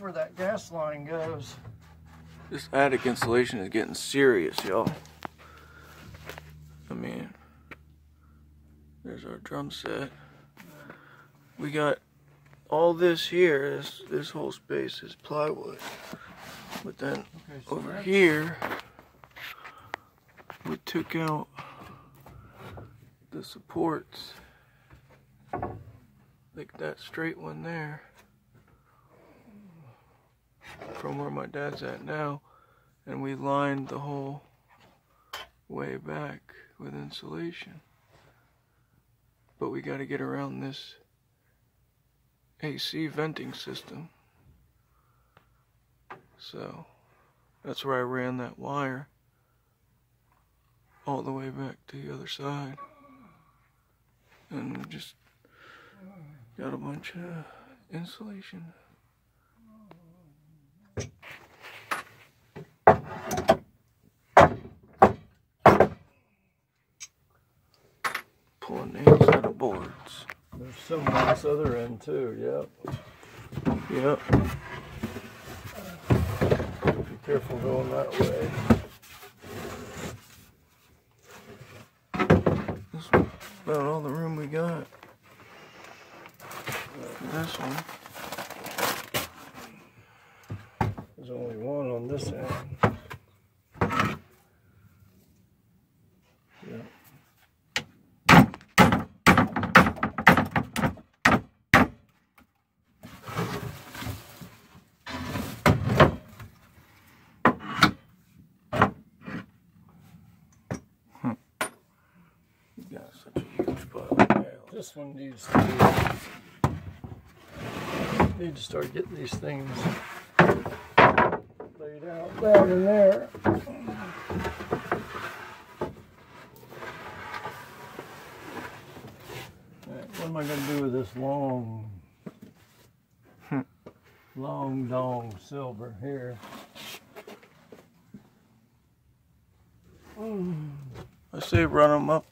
That's where that gas line goes. This attic insulation is getting serious, y'all. I mean, there's our drum set. We got all this here, this, this whole space is plywood. But then Okay, so over that's- here, we took out the supports. Like that straight one there. From where my dad's at now. And we lined the whole way back with insulation. But we got to get around this AC venting system. So that's where I ran that wire all the way back to the other side. And just got a bunch of insulation. Pulling nails out of boards. There's some on this other end too, yep. Yep. Be careful going that way. This is about all the room we got. This one. There's only one on this end. Yeah. We got such a huge pile of nails. This one needs to need to start getting these things laid out down in there. What am I gonna do with this long, long dong silver here? Hmm, I say run them up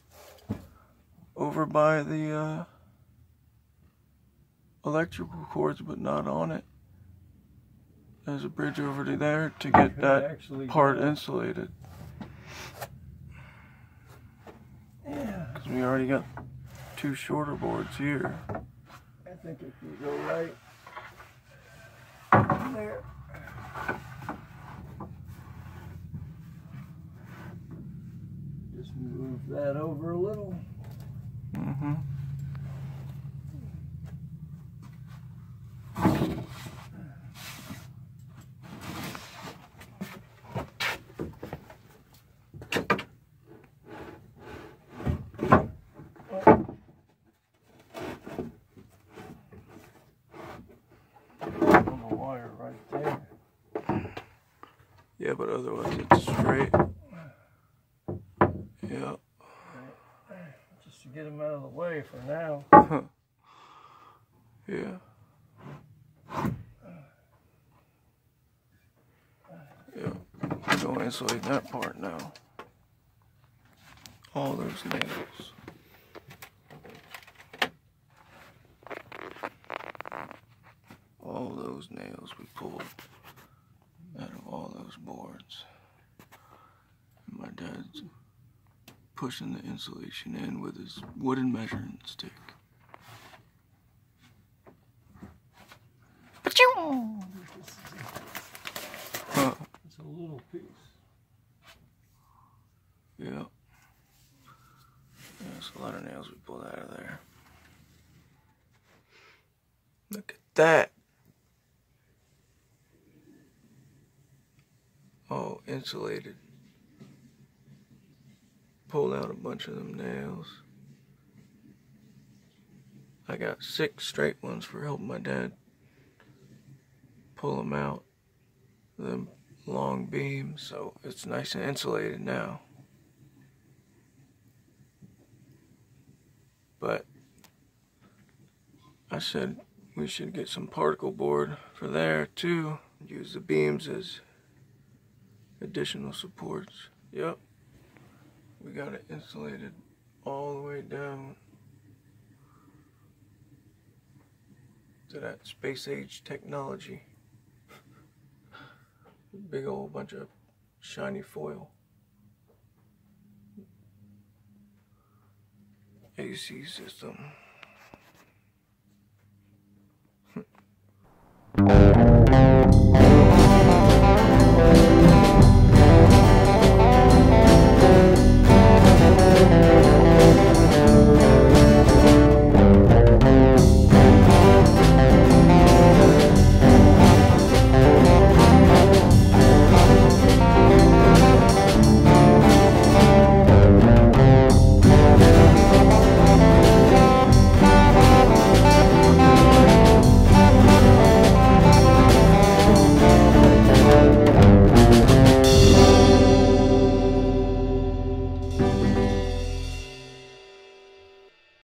over by the uh, electrical cords, but not on it. There's a bridge over to there to get that part insulated. Yeah, Because we already got two shorter boards here. I think if you go right there. Just move that over a little. Mm-hmm. On the wire right there. Yeah, but otherwise it's straight. Yeah. Just to get them for now. Yeah. Yeah. We're gonna insulate that part now. All those nails. All those nails we pulled out of all those boards. And my dad's pushing the insulation in with his wooden measuring stick. Huh. It's a little piece. Yeah. There's a lot of nails we pulled out of there. Look at that. Oh, insulated. Pulled out a bunch of them nails. I got six straight ones for helping my dad pull them out. The long beams, so it's nice and insulated now. But I said we should get some particle board for there too. Use the beams as additional supports. Yep. We got it insulated all the way down to that space age technology. Big old bunch of shiny foil. AC system.